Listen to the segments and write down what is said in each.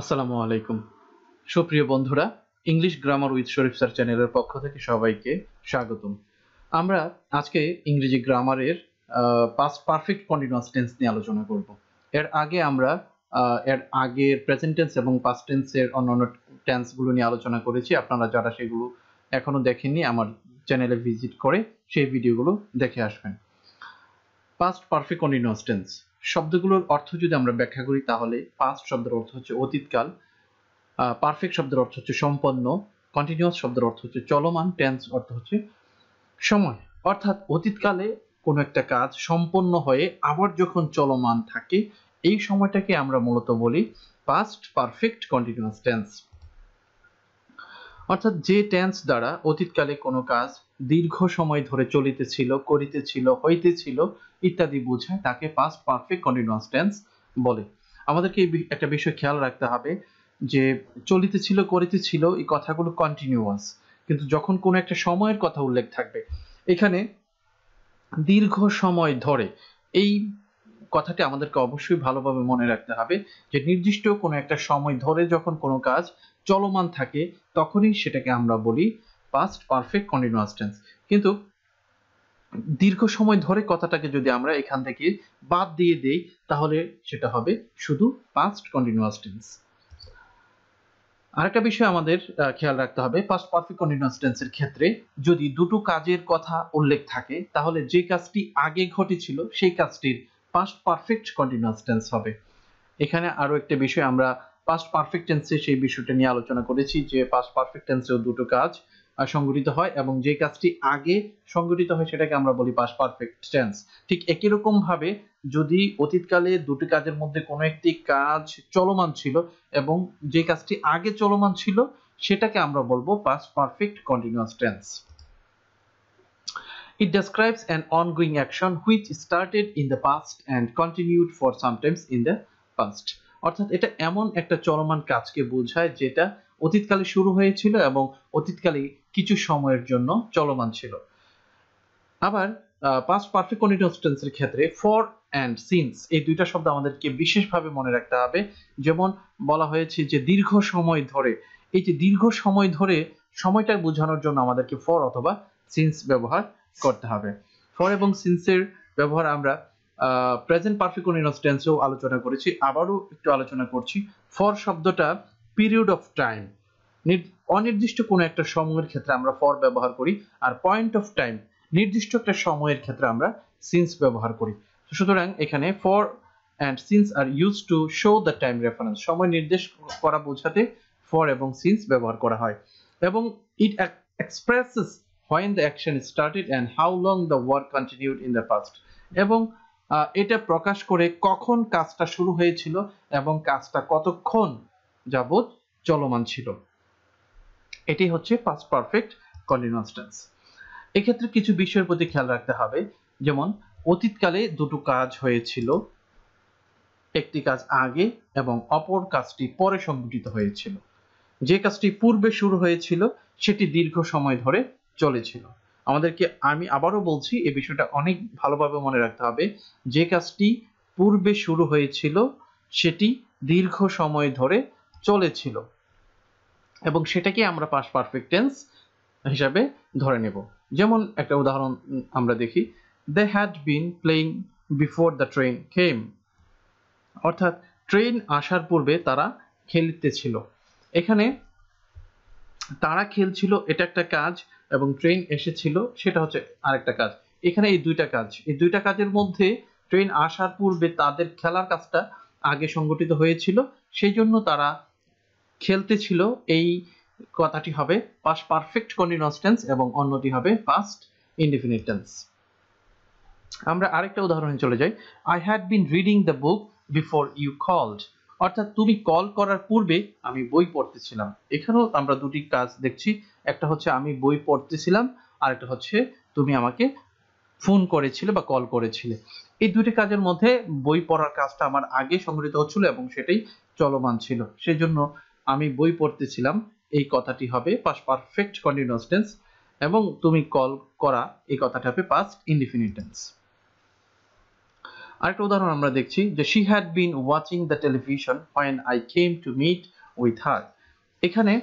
আসসালামু আলাইকুম। সুপ্রিয় বন্ধুরা English grammar with Sharif sir চ্যানেলের পক্ষ থেকে সবাইকে স্বাগতম। আমরা আজকে ইংরেজি গ্রামারের পাস্ট পারফেক্ট কন্টিনিউয়াস টেন্স নিয়ে আলোচনা করব। এর আগে আমরা এর আগের প্রেজেন্ট টেন্স এবং পাস্ট টেন্সের অন্যান্য টেন্সগুলো নিয়ে আলোচনা করেছি। আপনারা যারা সেগুলো এখনও দেখেননি, আমার চ্যানেলে ভিজিট করে সেই ভিডিওগুলো দেখে আসবেন। পাস্ট পারফেক্ট কন্টিনিউয়াস টেন্স শব্দগুলোর অর্থ যদি আমরা ব্যাখ্যা করি, তাহলে পাস্ট শব্দের অর্থ হচ্ছে অতীতকাল পারফেক্ট শব্দের অর্থ হচ্ছে সম্পন্ন কন্টিনিউয়াস শব্দের অর্থ হচ্ছে চলমান টেন্স অর্থ হচ্ছে সময়। অর্থাৎ অতীতকালে কোনো একটা কাজ সম্পন্ন হয়ে আবার যখন চলমান থাকে, এই সময়টাকে আমরা মূলত বলি পাস্ট পারফেক্ট কন্টিনিউয়াস টেন্স অর্থাৎ যে টেন্স দ্বারা অতীতকালে কোনো কাজ দীর্ঘ সময় ধরে চলিতেছিল, করিতেছিল, হইতেছিল ইত্যাদি বোঝায় তাকে পাস্ট পারফেক্ট কন্টিনিউয়াস টেন্স বলে। আমাদেরকে একটা বিষয় খেয়াল রাখতে হবে যে চলিতেছিল করিতেছিল এই কথাগুলো কন্টিনিউয়াস কিন্তু যখন কোনো একটা সময়ের কথা উল্লেখ থাকবে, এখানে দীর্ঘ সময় ধরে এই কথাটি আমাদেরকে অবশ্যই ভালোভাবে মনে রাখতে হবে যে নির্দিষ্ট কোনো একটা সময় ধরে যখন কোনো কাজ চলমান থাকে, তখনই সেটাকে আমরা বলি পাস্ট পারফেক্ট কন্টিনিউয়াস টেন্স কিন্তু দীর্ঘ সময় ধরে কথাটাকে যদি আমরা এখান থেকে বাদ দিয়ে দেই, তাহলে সেটা হবে শুধু পাস্ট কন্টিনিউয়াস টেন্স আরেকটা বিষয় আমাদের খেয়াল রাখতে হবে পাস্ট পারফেক্ট কন্টিনিউয়াস টেন্সের ক্ষেত্রে যদি দুটো কাজের কথা উল্লেখ থাকে, তাহলে যে কাজটি আগে ঘটেছিল, সেই কাজটির পাস্ট পারফেক্ট কন্টিনিউয়াস টেন্স হবে। এখানে আরও একটা বিষয় আমরা পাস্ট পারফেক্ট টেন্সে সেই বিষয়টা নিয়ে আলোচনা করেছি, যে পাস্ট পারফেক্ট টেন্সেও দুটো কাজ সংঘটিত হয় এবং যে কাজটি আগে সংঘটিত হয় সেটাকে আমরা বলি পাস্ট পারফেক্ট টেন্স ঠিক একই রকম ভাবে যদি অতীতকালে দুটি কাজের মধ্যে কোনো একটি কাজ চলমান ছিল এবং যে কাজটি আগে চলমান ছিল, সেটাকে আমরা বলব past perfect continuous tense It describes an ongoing action which started in the past and continued for sometimes in the past. অর্থাৎ এটা এমন একটা চলমান কাজকে বোঝায় যেটা অতীতকালে শুরু হয়েছিল এবং অতীতকালে কিছু সময়ের জন্য চলমান ছিল। আবার পাস্ট পারফেক্ট কন্টিনিউয়াস টেন্সের ক্ষেত্রে ফর অ্যান্ড সিন্স এই দুইটা শব্দ আমাদেরকে বিশেষভাবে মনে রাখতে হবে। যেমন বলা হয়েছে যে দীর্ঘ সময় ধরে, এই যে দীর্ঘ সময় ধরে সময়টা বোঝানোর জন্য আমাদেরকে ফর অথবা সিন্স ব্যবহার করতে হবে। ফর এবং সিন্সের ব্যবহার আমরা প্রেজেন্ট পারফেক্ট কন্টিনিউয়াস টেন্সেও আলোচনা করেছি, আবারও একটু আলোচনা করছি। ফর শব্দটা পিরিয়ড অফ টাইম অনির্দিষ্ট কোনো একটা সময়ের ক্ষেত্রে আমরা ফর ব্যবহার করি আর পয়েন্ট অফ টাইম নির্দিষ্ট একটা সময়ের ক্ষেত্রে আমরা সিন্স ব্যবহার করি। সুতরাং এখানে for and since are use to show the time reference সময় নির্দেশ করা বোঝাতে ফর এবং সিন্স ব্যবহার করা হয়। এবং it expresses when the action started and how long the work continued in the past. এবং এটা প্রকাশ করে কখন কাজটা শুরু হয়েছিল এবং কাজটা কতক্ষণ যাবত চলমান ছিল। এটি হচ্ছে পাস্ট পারফেক্ট কন্টিনিউয়াস টেন্স এক্ষেত্রে কিছু বিষয়ের প্রতি খেয়াল রাখতে হবে। যেমন, অতীতকালে দুটো কাজ হয়েছিল। একটি কাজ আগে এবং অপর কাজটি পরে সংঘটিত হয়েছিল। যে কাজটি পূর্বে শুরু হয়েছিল, সেটি দীর্ঘ সময় ধরে চলেছিল। আমাদেরকে আমি আবারও বলছি এই বিষয়টা অনেক ভালোভাবে মনে রাখতে হবে। যে কাজটি পূর্বে শুরু হয়েছিল, সেটি দীর্ঘ সময় ধরে চলেছিল। এবং সেটাকে আমরা পাস পারফেক্ট টেন্স হিসাবে ধরে নেব। যেমন একটা উদাহরণ আমরা দেখি। They had been playing before the train came অর্থাৎ ট্রেন আসার পূর্বে তারা খেলতেছিল এখানে তারা খেলছিল, এটা একটা কাজ এবং ট্রেন এসেছিল, সেটা হচ্ছে আরেকটা কাজ। এখানে এই দুইটা কাজ। এই দুইটা কাজের মধ্যে ট্রেন আসার পূর্বে তাদের খেলার কাজটা আগে সংগঠিত হয়েছিল, সেই জন্য তারা খেলতেছিল এই কথাটি হবে পাস্ট পারফেক্ট কন্টিনিউয়াস টেন্স এবং অন্যটি হবে পাস্ট ইনডিফিনিট টেন্স আমরা আরেকটা উদাহরণে চলে যাই। I had been reading the book before you called অর্থাৎ তুমি কল করার পূর্বে আমি বই পড়তেছিলাম। এখানেও আমরা দুটি কাজ দেখছি। একটা হচ্ছে আমি বই পড়তেছিলাম আর একটা হচ্ছে তুমি আমাকে ফোন করেছিলে বা কল করেছিলে। এই দুটি কাজের মধ্যে বই পড়ার কাজটা আমার আগে সংগঠিত হচ্ছিল এবং সেটাই চলমান ছিল। সেজন্য আমি বই পড়তেছিলাম, এই কথাটি হবে পাস পারফেক্ট কন্টিনিউয়াস টেন্স এবং তুমি কল করা এই কথাটি হবে পাস্ট ইনডিফিনিট টেন্স আরেকটা উদাহরণ আমরা দেখছি যে she had been watching the television when I came to meet with her এখানে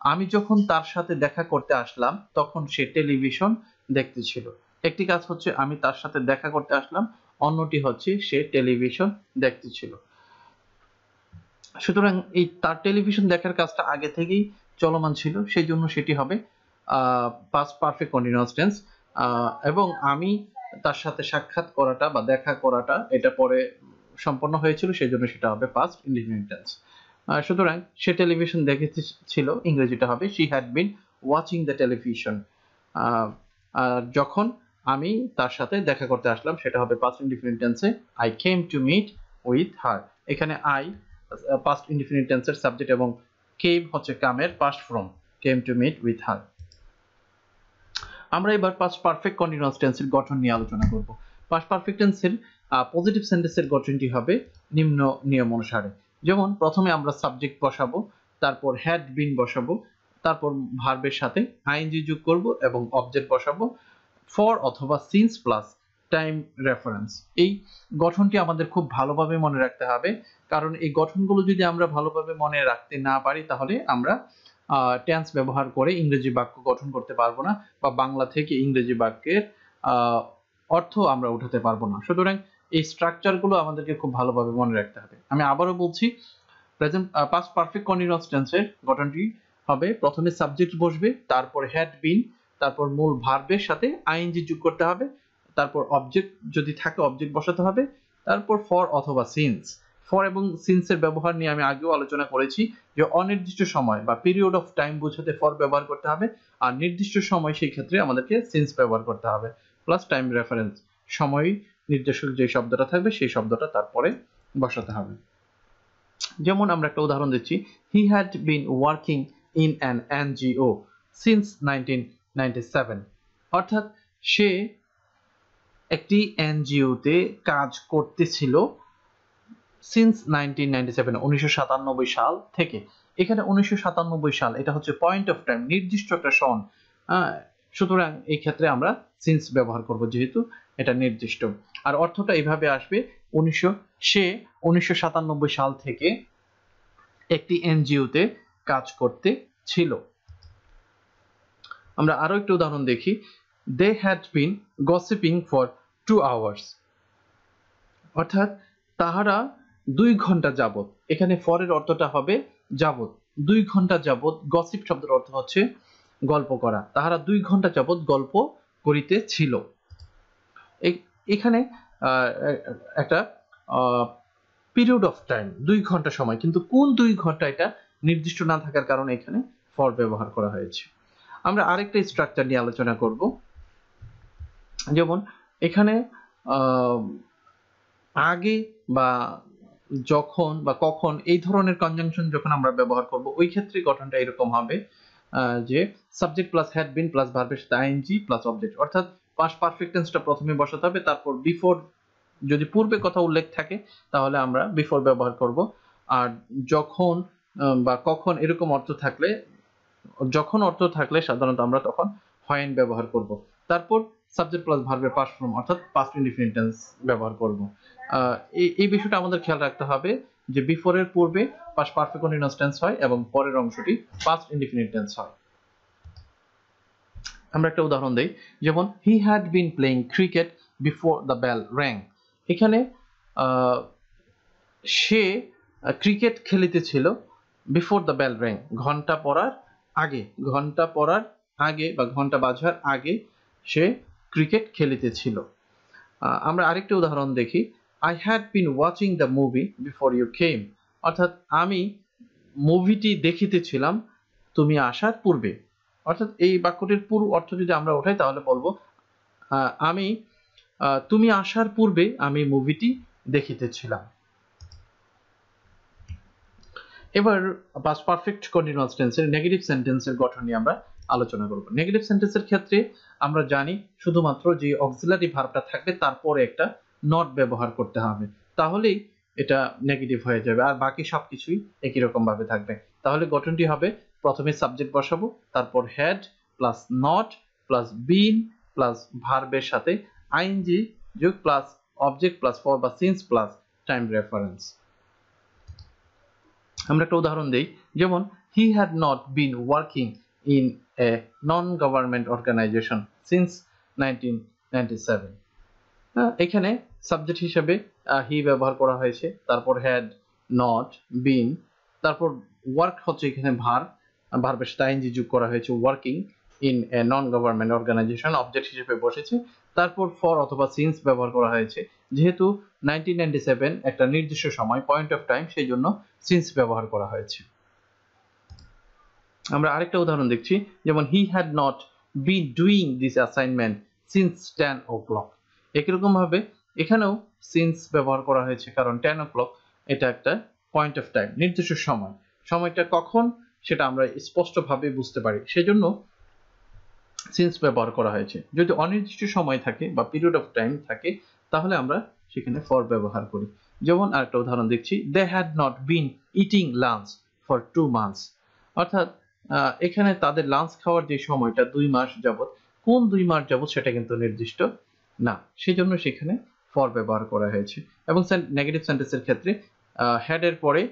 আমি যখন তার সাথে দেখা করতে আসলাম, তখন সে টেলিভিশন দেখতেছিল। একটি কাজ হচ্ছে আমি তার সাথে দেখা করতে আসলাম, অন্যটি হচ্ছে সে টেলিভিশন দেখতেছিল। সুতরাং এই তার টেলিভিশন দেখার কাজটা আগে থেকেই চলমান ছিল সেই জন্য সেটি হবে পাস্ট পারফেক্ট কন্টিনিউয়াস টেন্স এবং আমি তার সাথে সাক্ষাৎ করাটা বা দেখা করাটা এটা পরে সম্পন্ন হয়েছিল সেই জন্য সেটা হবে পাস্ট ইনডিফিনিট টেন্স সুতরাং সে টেলিভিশন দেখেছিল ইংরেজিটা হবে she had been watching the television যখন আমি তার সাথে দেখা করতে আসলাম, সেটা হবে পাস্ট ইনডিফিনিট টেন্সে I came to meet with her এখানে আই পাস্ট ইনডিফিনিট টেন্সের সাবজেক্ট এবং কেম হচ্ছে কামের past form came to meet with her আমরা এবার পাস্ট পারফেক্ট কন্টিনিউয়াস টেন্সের গঠন নিয়ে আলোচনা করব। পাস্ট পারফেক্ট টেন্সের পজিটিভ সেন্টেন্সের গঠনটি হবে নিম্ন নিয়ম অনুসারে। যেমন, প্রথমে আমরা সাবজেক্ট বসাবো, তারপর হ্যাড বিন বসাবো, তারপর ভার্বের সাথে আইএনজি যোগ করব এবং অবজেক্ট বসাবো ফর অথবা সিন্স প্লাস টাইম রেফারেন্স এই গঠনটি আমাদের খুব ভালোভাবে মনে রাখতে হবে। কারণ এই গঠনগুলো যদি আমরা ভালোভাবে মনে রাখতে না পারি, তাহলে আমরা টেন্স ব্যবহার করে ইংরেজি বাক্য গঠন করতে পারব না বা বাংলা থেকে ইংরেজি বাক্যের অর্থ আমরা উঠাতে পারব না। সুতরাং এই স্ট্রাকচারগুলো আমাদেরকে খুব ভালোভাবে মনে রাখতে হবে। আমি আবারও বলছি প্রেজেন্ট পাস্ট পারফেক্ট কন্টিনিউয়াস টেন্সের গঠনটি হবে। প্রথমে সাবজেক্ট বসবে, তারপর হ্যাড বিন তারপর মূল ভার্বের সাথে আইএনজি যোগ করতে হবে। তারপর অবজেক্ট যদি থাকে অবজেক্ট বসাতে হবে। তারপর ফর অথবা সিন্স ফর এবং সিন্সের ব্যবহার নিয়ে আমি আগেও আলোচনা করেছি যে অনির্দিষ্ট সময় বা পিরিয়ড অফ টাইম বোঝাতে ফর ব্যবহার করতে হবে, আর নির্দিষ্ট সময় সেই ক্ষেত্রে আমাদেরকে সিন্স ব্যবহার করতে হবে। প্লাস টাইম রেফারেন্স সময় নির্দেশক যে শব্দটা থাকবে, সেই শব্দটা তারপরে বসাতে হবে। যেমন আমরা একটা উদাহরণ দিচ্ছি। He had been working in an NGO since nineteen অর্থাৎ সে একটি এনজিওতে কাজ করতেছিল সিন্স নাইনটিন উনিশশো সাল থেকে। এখানে উনিশশো সাল, এটা হচ্ছে পয়েন্ট অফ টাইম নির্দিষ্ট একটা সন। সুতরাং এই ক্ষেত্রে আমরা সিন্স ব্যবহার করব যেহেতু এটা নির্দিষ্ট। আর অর্থটা এইভাবে আসবে, উনিশশো, সে উনিশশো সাতানব্বই সাল থেকে একটি এনজিওতে কাজ করতে ছিল। আমরা আরও একটা উদাহরণ দেখি। They had been gossiping for two hours অর্থাৎ তাহারা দুই ঘণ্টা যাবত এখানে ফরের অর্থটা হবে যাবত দুই ঘণ্টা যাবত গসিপ শব্দের অর্থ হচ্ছে গল্প করা। তাহারা দুই ঘণ্টা যাবত গল্প করিতে ছিল এখানে একটা পিরিয়ড অফ টাইম দুই ঘণ্টা সময়। কিন্তু কোন দুই ঘণ্টা এটা নির্দিষ্ট না থাকার কারণে এখানে ফর ব্যবহার করা হয়েছে। আমরা আরেকটা স্ট্রাকচার নিয়ে আলোচনা করব। যেমন এখানে আগে বা যখন বা কখন এই ধরনের কনজাংশন যখন আমরা ব্যবহার করব, ওই ক্ষেত্রে গঠনটা এরকম হবে যে subject plus had been plus ভার্বের সাথে আইএনজি প্লাস অবজেক্ট অর্থাৎ পাস পারফেক্ট টেন্সটা প্রথমে বসাতে হবে, তারপর বিফোর যদি পূর্বে কথা উল্লেখ থাকে, তাহলে আমরা বিফোর ব্যবহার করব। আর যখন বা কখন এরকম অর্থ থাকলে, যখন অর্থ থাকলে সাধারণত আমরা তখন হোয়েন ব্যবহার করব। তারপর সাবজেক্ট প্লাস ভার্বের পাস্ট ফর্ম অর্থাৎ পাস্ট ইনডিফিনিট ব্যবহার করব। এই বিষয়টা আমাদের খেয়াল রাখতে হবে যে বিফোরের পূর্বে পাস্ট পারফেক্ট কন্টিনিউয়াস টেন্স হয় এবং পরের অংশটি পাস্ট ইনডিফিনিট হয়। আমরা একটা উদাহরণ দেই। যেমন he had been playing cricket before the bell rang এখানে সে ক্রিকেট খেলিতেছিল বিফোর দ্য বেল র্যাং ঘণ্টা পড়ার আগে, ঘণ্টা পড়ার আগে বা ঘণ্টা বাজার আগে সে ক্রিকেট খেলিতেছিল আমরা আরেকটা উদাহরণ দেখি। I had been watching the movie before you came অর্থাৎ আমি মুভিটি দেখিতেছিলাম তুমি আসার পূর্বে। অর্থাৎ এই বাক্যটির পুরো অর্থ যদি আমরা ওঠাই তাহলে বলব আমি তুমি আসার পূর্বে আমি মুভিটি দেখিতেছিলাম এবার পাস্ট পারফেক্ট কন্টিনিউয়াস টেন্সের নেগেটিভ সেন্টেন্সের গঠন নিয়ে আমরা আলোচনা করব। নেগেটিভ সেন্টেন্সের ক্ষেত্রে আমরা জানি শুধুমাত্র যে অক্সিলারি ভার্বটা থাকবে, তারপরে একটা নট ব্যবহার করতে হবে। তাহলেই এটা নেগেটিভ হয়ে যাবে আর বাকি সবকিছুই একই রকম ভাবে থাকবে। তাহলে গঠনটি হবে, প্রথমে সাবজেক্ট বসাবো, তারপর had plus not plus been plus ভার্বের সাথে আইনজি যোগ প্লাস অবজেক্ট প্লাস ফর বা সিন্স প্লাস টাইম রেফারেন্স আমরা একটা উদাহরণ দেই, যেমন he had not been working in a non government organisation since nineteen এখানে সাবজেক্ট হিসেবে হি ব্যবহার করা হয়েছে, তারপর হ্যাড নট বিন তারপর ওয়ার্ক হচ্ছে এখানে ভার ভার্বের সাথে আইনজি যোগ করা হয়েছে working in a non government organisation object হিসেবে বসেছে, তারপর ফর অথবা সিন্স ব্যবহার করা হয়েছে, যেহেতু নাইনটিন একটা নির্দিষ্ট সময় পয়েন্ট অফ টাইম সেই জন্য সিন্স ব্যবহার করা হয়েছে। আমরা আরেকটা উদাহরণ দেখছি, যেমন he had not been doing this assignment since ten o'clock একরকম ভাবে এখানেও সিন্স ব্যবহার করা হয়েছে, কারণ টেন ও ক্লক এটা একটা পয়েন্ট অফ টাইম নির্দিষ্ট সময়। সময়টা কখন সেটা আমরা স্পষ্টভাবে বুঝতে পারি। সেজন্য সিন্স ব্যবহার করা হয়েছে। যদি অনির্দিষ্ট সময় থাকে বা পিরিয়ড অফ টাইম থাকে, তাহলে আমরা সেখানে ফর ব্যবহার করি। যেমন, আরেকটা উদাহরণ দেখছি they had not been eating lunch for two months অর্থাৎ এখানে তাদের লাঞ্চ খাওয়ার যে সময়টা, দুই মাস যাবত কোন দুই মাস যাবত সেটা কিন্তু নির্দিষ্ট না। সেই জন্য সেখানে ফর ব্যবহার করা হয়েছে। এবং নেগেটিভ সেন্টেন্সের ক্ষেত্রে হ্যাড এর পরে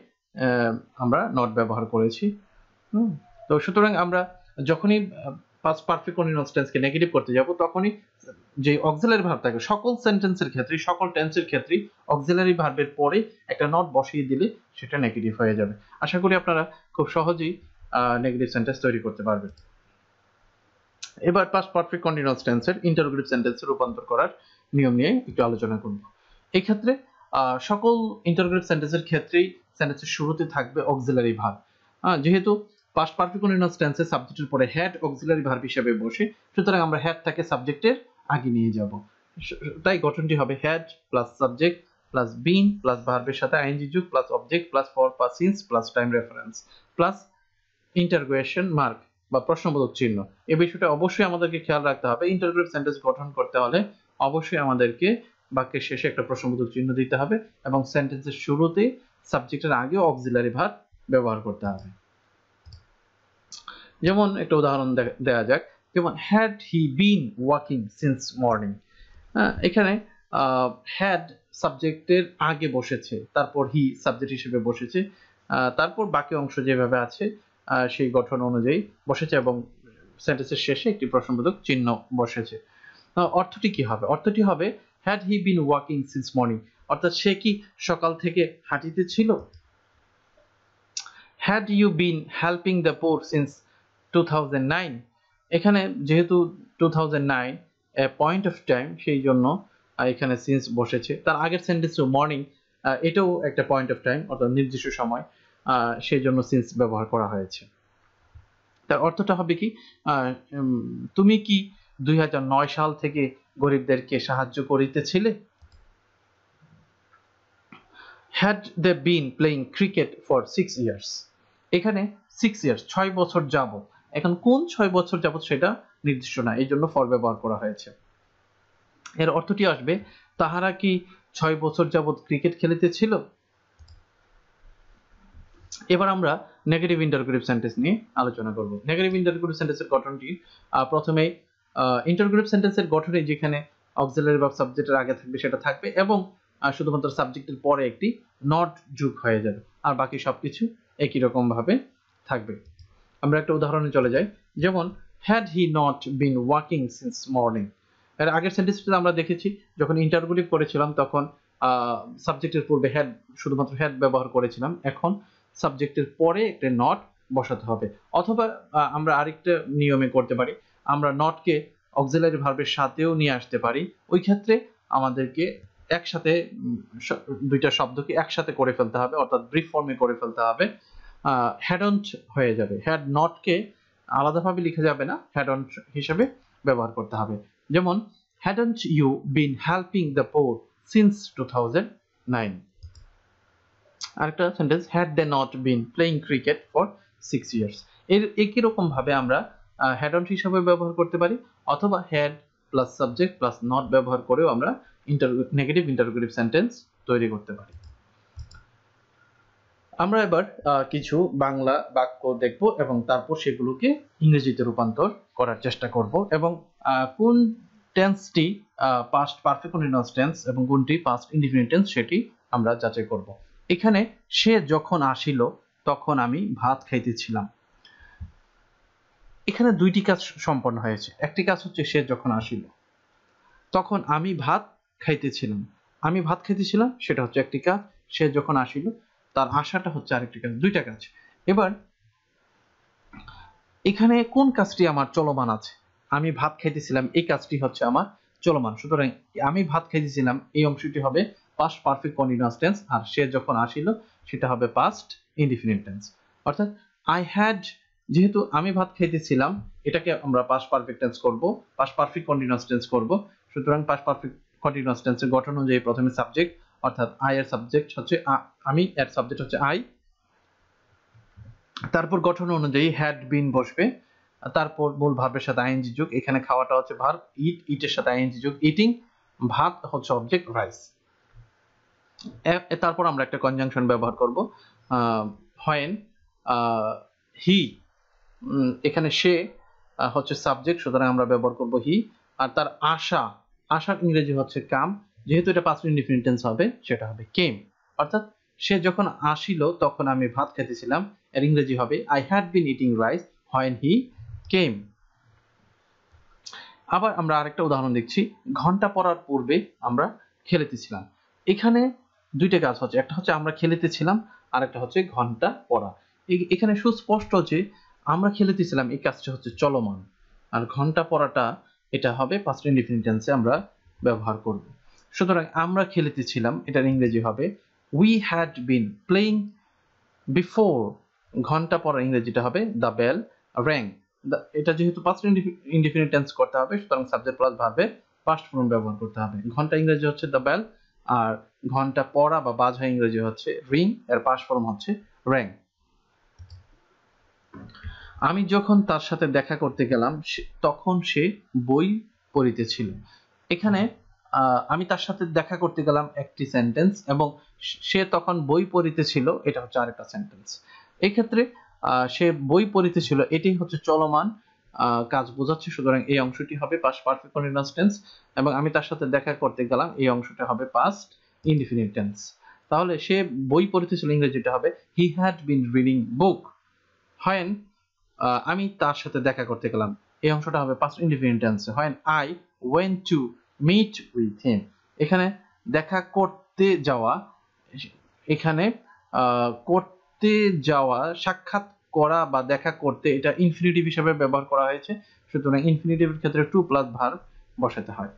আমরা নট ব্যবহার করেছি। তো সুতরাং আমরা যখনই পাস্ট পারফেক্ট কন্টিনিউয়াস টেন্সকে নেগেটিভ করতে যাব, তখনই যে অক্সিলারি ভার্ব থাকে, সকল সেন্টেন্সের ক্ষেত্রে, সকল টেন্সের ক্ষেত্রে অক্সিলারি ভার্বের পরে একটা নট বসিয়ে দিলে সেটা নেগেটিভ হয়ে যাবে। আশা করি আপনারা খুব সহজেই নেগেটিভ সেন্টেন্স তৈরি করতে পারবেন এবার পাস্ট পারফেক্ট কন্টিনিউয়াস টেন্সের ইন্টারোগেটিভ সেন্টেন্সে রূপান্তর করার নিয়ম নিয়ে একটু আলোচনা করব। এই ক্ষেত্রে সকল ইন্টারোগেটিভ সেন্টেন্সের ক্ষেত্রেই সেন্টেন্সের শুরুতে থাকবে অক্সিলারি ভার্ব যেহেতু পাস্ট পারফেক্ট কন্টিনিউয়াস টেন্সে সাবজেক্টের পরে হ্যাড অক্সিলারি ভার্ব হিসেবে বসে, সুতরাং আমরা হ্যাডটাকে সাবজেক্টের আগে নিয়ে যাব। তাই গঠনটি হবে had plus subject plus been plus ভার্বের সাথে আইএনজি যুগ plus object plus for plus since plus time reference plus interrogation mark বা প্রশ্নবোধক চিহ্ন। এই বিষয়টা অবশ্যই আমাদেরকে খেয়াল রাখতে হবে। ইন্টারগ্রেট সেন্টেন্স গঠন করতে হলে অবশ্যই আমাদেরকে বাক্যের শেষে একটা প্রশ্নবোধক চিহ্ন দিতে হবে এবং সেন্টেন্সের শুরুতে সাবজেক্টের আগে অক্সিলারি ভার্ব ব্যবহার করতে হবে। যেমন একটা উদাহরণ দেওয়া যাক। যেমন had he been walking since morning এখানে হ্যাড সাবজেক্টের আগে বসেছে, তারপর হি সাবজেক্ট হিসেবে বসেছে তারপর বাকি অংশ যেভাবে আছে সেই গঠন অনুযায়ী বসেছে এবং সেন্টেন্সের শেষে একটি প্রশ্নবোধক চিহ্ন বসেছে। অর্থটি কি হবে? অর্থটি হবে had he been walking since morning অর্থাৎ সে কি সকাল থেকে হাঁটিতে ছিল? Had you been helping the poor since two এখানে যেহেতু টু পয়েন্ট অফ টাইম সেই জন্য এখানে সিন্স বসেছে। তার আগের সেন্টেন্স মর্নিং এটাও একটা পয়েন্ট অফ টাইম অর্থাৎ নির্দিষ্ট সময়। সেই জন্য সিন্স ব্যবহার করা হয়েছে। তার অর্থটা হবে কি? তুমি কি দুই হাজার নয় সাল থেকে গরিবদেরকে সাহায্য করিতেছিলে? Had they been playing cricket for six years এখানে সিক্স ইয়ার্স ছয় বছর যাবত এখন কোন ছয় বছর যাবত সেটা নির্দিষ্ট না, এই জন্য ফর ব্যবহার করা হয়েছে। এর অর্থটি আসবে, তাহারা কি ছয় বছর যাবত ক্রিকেট খেলিতেছিল? এবার আমরা নেগেটিভ ইন্টারগ্রেটিভ সেন্টেন্স নিয়ে আলোচনা করব। নেগেটিভ ইন্টারগ্রেটিভ সেন্টেন্সের গঠনটি প্রথমে ইন্টারগ্রেটিভ সেন্টেন্সের গঠনে যেখানে অক্সিলারি ভার্ব সাবজেক্টের আগে থাকবে সেটা থাকবে এবং শুধুমাত্র সাবজেক্টের পরে একটি নট যোগ হয়ে যাবে। আর বাকি সবকিছু একই রকম ভাবে থাকবে। আমরা একটা উদাহরণে চলে যাই। যেমন had he not been working since morning এর আগের সেন্টেন্সটিতে আমরা দেখেছি, যখন ইন্টারভিউ করেছিলাম, তখন সাবজেক্টের পূর্বে হ্যাড শুধুমাত্র হ্যাড ব্যবহার করেছিলাম। এখন সাবজেক্টের পরে একটা নট বসাতে হবে। অথবা আমরা আরেকটা নিয়মে করতে পারি। আমরা নটকে অক্সিলারি ভার্বের সাথেও নিয়ে আসতে পারি। ওই ক্ষেত্রে আমাদেরকে একসাথে দুইটা শব্দকে একসাথে করে ফেলতে হবে, অর্থাৎ ব্রিফ ফর্মে করে ফেলতে হবে। হ্যাডন্ট হয়ে যাবে। হ্যাড নটকে আলাদাভাবে লিখা যাবে না হ্যাডন্ট হিসেবে ব্যবহার করতে হবে। যেমন hadn't you been helping the poor since two thousand nine আরেকটা sentence had they not been playing cricket for six years এর একই রকম ভাবে আমরা হ্যাডন্ট হিসাবে ব্যবহার করতে পারি, অথবা had plus subject plus not ব্যবহার করেও আমরা ইন্টার নেগেটিভ ইন্টারোগেটিভ সেন্টেন্স তৈরি করতে পারি। আমরা এবার কিছু বাংলা বাক্য দেখব এবং তারপর সেগুলোকে ইংরেজিতে রূপান্তর করার চেষ্টা করব এবং কোন টেন্সটি পাস্ট পারফেক্ট কন্টিনিউয়াস টেন্স এবং কোনটি পাস্ট ইনডিফিনিট টেন্স সেটি আমরা যাচাই করব। এখানে সে যখন আসিল, তখন আমি ভাত খাইতেছিলাম। এখানে দুইটি কাজ সম্পন্ন হয়েছে। একটি কাজ হচ্ছে সে যখন আসিল, তখন আমি ভাত খাইতেছিলাম। আমি ভাত খাইতেছিলাম, সেটা হচ্ছে একটি কাজ। সে যখন আসিল, তার আশাটা হচ্ছে আরেকটি কাজ, দুইটা কাজ। এবার, এখানে কোন কাজটি আমার চলমান আছে? আমি ভাত খাইতেছিলাম, এই কাজটি হচ্ছে আমার চলমান। সুতরাং আমি ভাত খাইতেছিলাম, এই অংশটি হবে পাস্ট পারফেক্ট কন্টিনিউয়াস টেন্স আর সে যখন আসিল, সেটা হবে পাস্ট ইনডিফিনিট টেন্স অর্থাৎ আই হ্যাড যেহেতু আমি ভাত খাইতেছিলাম, এটাকে আমরা পাস্ট পারফেক্ট টেন্স করব পাস্ট পারফেক্ট কন্টিনিউয়াস টেন্স করব। সুতরাং পাস্ট পারফেক্ট কন্টিনিউয়াস টেন্সের গঠন অনুযায়ী প্রথমে সাবজেক্ট অর্থাৎ আই এর সাবজেক্ট হচ্ছে আমি, এর সাবজেক্ট হচ্ছে আই তারপর গঠন অনুযায়ী হ্যাড বিন বসবে। তারপর মূল ভার্বের সাথে আইএনজি যোগ, এখানে খাওয়াটা হচ্ছে ভার্ব ইট ইটের সাথে আইএনজি যোগ ইটিং ভাত হচ্ছে অবজেক্ট রাইস তারপর আমরা একটা কনজাংশন ব্যবহার করব। হোয়েন হি এখানে সে হচ্ছে সাবজেক্ট সুতরাং আমরা ব্যবহার করব হি। আর তার আশা, আশার ইংরেজি হচ্ছে কাম। যেহেতু এটা পাঁচ ইনডিফিনিট টেন্স হবে, সেটা হবে কেম অর্থাৎ সে যখন আসিল, তখন আমি ভাত খেতেছিলাম, এর ইংরেজি হবে I had been eating rice when he came আবার আমরা আরেকটা উদাহরণ দেখছি। ঘণ্টা পড়ার পূর্বে আমরা খেলেতেছিলাম। এখানে দুইটা কাজ হচ্ছে, একটা হচ্ছে আমরা খেলেতেছিলাম আর একটা হচ্ছে ঘণ্টা পড়া। এখানে সুস্পষ্ট যে আমরা খেলেতেছিলাম, এই কাজটা হচ্ছে চলমান। আর ঘণ্টা পড়াটা, এটা হবে পাস্ট ইনডিফিনিট টেন্সে আমরা ব্যবহার করব। সুতরাং আমরা খেলেতেছিলাম, এটার ইংরেজি হবে we had been playing before ঘণ্টা পড়া ইংরেজিটা হবে দ্য বেল র্যাং এটা যেহেতু পাস্ট ইনডিফিনিট টেন্স করতে হবে, সুতরাং সাবজেক্ট প্লাস ভার্বে পাস্ট ফর্ম ব্যবহার করতে হবে। ঘণ্টা ইংরেজি হচ্ছে দ্য বেল আর ঘণ্টা পড়া বা বাজা ইংরেজি হচ্ছে রিং, এর পাস্ট ফর্ম হচ্ছে র্যাং আমি যখন তার সাথে দেখা করতে গেলাম তখন সে বই পড়িতেছিল। এখানে আমি তার সাথে দেখা করতে গেলাম একটি সেন্টেন্স এবং সে তখন বই পড়িতেছিল, এটা হচ্ছে আরেকটা সেন্টেন্স এক্ষেত্রে সে বই পড়িতেছিল, এটি হচ্ছে চলমান কাজ বোঝাচ্ছে, সুতরাং এই অংশটি হবে পাস্ট পারফেক্ট কন্টিনিউয়াস টেন্স এবং আমি তার সাথে দেখা করতে গেলাম এই অংশটা হবে পাস্ট ইনডিফিনিট টেন্স তাহলে সে বই পড়িতেছিল ইংরেজিটা হবে হি হ্যাড বিন রিডিং বুক হয় আমি তার সাথে দেখা করতে গেলাম, এই অংশটা হবে পাস্ট ইনডিফিনিট টেন্স হয় I went to meet with him এখানে দেখা করতে যাওয়া, এখানে করতে যাওয়া, সাক্ষাৎ করা বা দেখা করতে এটা ইনফিনিটিভ হিসেবে ব্যবহার করা হয়েছে। সুতরাং ইনফিনিটিভের ক্ষেত্রে টু প্লাস ভার্ব বসাতে হয়।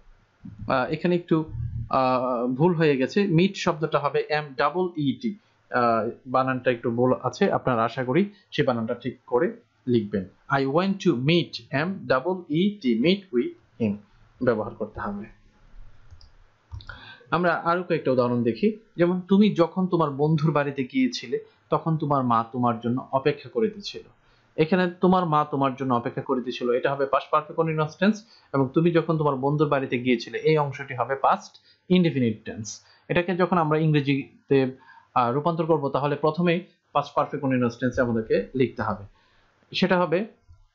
এখানে একটু ভুল হয়ে গেছে। মিট শব্দটা হবে এম ডাবল ইটি বানানটা একটু ভুল আছে, আপনারা আশা করি সে বানানটা ঠিক করে লিখবেন। I went to meet M double E T meet with him ব্যবহার করতে হবে। আমরা আরও কয়েকটা উদাহরণ দেখি। যেমন, তুমি যখন তোমার বন্ধুর বাড়িতে গিয়েছিলে তখন তোমার মা তোমার জন্য অপেক্ষা করে করিতেছিল এখানে তোমার মা তোমার জন্য অপেক্ষা করে করিতেছিল এটা হবে পাস্ট পারফেক্ট টেন্স এবং তুমি যখন তোমার বন্ধুর বাড়িতে গিয়েছিলে, এই অংশটি হবে পাস্ট ইনডিফিনিট টেন্স এটাকে যখন আমরা ইংরেজিতে রূপান্তর করব, তাহলে প্রথমেই পাস্ট পারফেক্ট কন্টিনিউয়াস টেন্সে আমাদেরকে লিখতে হবে। সেটা হবে,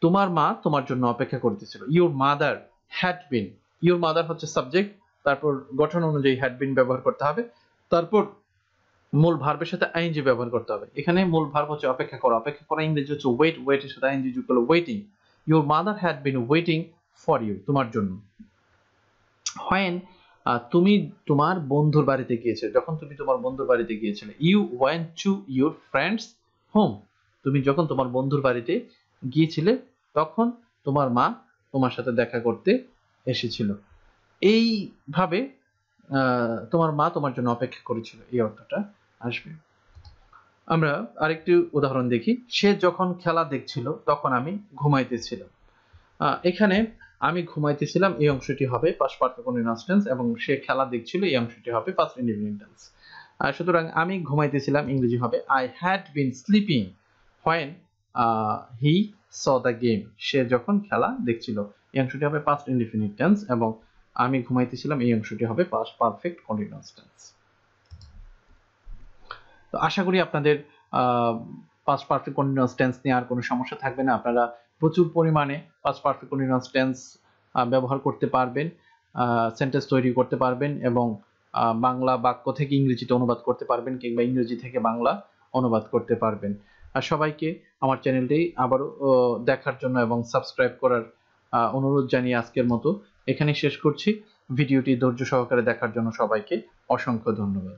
তোমার মা তোমার জন্য অপেক্ষা করতেছিল your mother had been your mother হচ্ছে সাবজেক্ট তারপর গঠন অনুযায়ী হ্যাড বিন ব্যবহার করতে হবে। তারপর মূল ভার্বের সাথে আইএনজি ব্যবহার করতে হবে। এখানে মূল ভার্ব হচ্ছে অপেক্ষা করা। অপেক্ষা করা ইংরেজি হচ্ছে ওয়েট ওয়েটের সাথে আইএনজি যুক্ত হলো waiting your mother had been waiting for you তোমার জন্য। হোয়েন তুমি তোমার বন্ধুর বাড়িতে গিয়েছিলে, যখন তুমি তোমার বন্ধুর বাড়িতে গিয়েছিলে you went to your friend's home তুমি যখন তোমার বন্ধুর বাড়িতে গিয়েছিলে, তখন তোমার মা তোমার সাথে দেখা করতে এসেছিল। এইভাবে তোমার মা তোমার জন্য অপেক্ষা করেছিল, এই অর্থটা। আসবে। আমরা আরেকটি উদাহরণ দেখি। সে যখন খেলা দেখছিল, তখন আমি ঘুমাইতেছিলাম। এখানে আমি ঘুমাইতেছিলাম, এই অংশটি হবে পারফেক্ট কন্টিনিউয়াস এবং সে খেলা দেখছিল, এই অংশটি হবে পাস্ট ইনডিফিনিট টেন্স সুতরাং আমি ঘুমাইতেছিলাম, ইংরেজি হবে I had been sleeping when he saw the game সে যখন খেলা দেখছিল, এই অংশটি হবে পাস্ট ইনডিফিনিট টেন্স এবং আমি ঘুমাইতেছিলাম, এই অংশটি হবে পাস্ট পারফেক্ট কন্টিনিউয়াস টেন্স। তো আশা করি আপনাদের পাস্ট পারফেক্ট কন্টিনিউয়াস টেন্স নিয়ে আর কোনো সমস্যা থাকবে না। আপনারা প্রচুর পরিমাণে পাস্ট পারফেক্ট কন্টিনিউয়াস টেন্স ব্যবহার করতে পারবেন সেন্টেন্স তৈরি করতে পারবেন এবং বাংলা বাক্য থেকে ইংরেজিতে অনুবাদ করতে পারবেন কিংবা ইংরেজি থেকে বাংলা অনুবাদ করতে পারবেন। আর সবাইকে আমার চ্যানেলটি আবারও দেখার জন্য এবং সাবস্ক্রাইব করার অনুরোধ জানিয়ে আজকের মতো এখানে শেষ করছি। ভিডিওটি ধৈর্য সহকারে দেখার জন্য সবাইকে অসংখ্য ধন্যবাদ।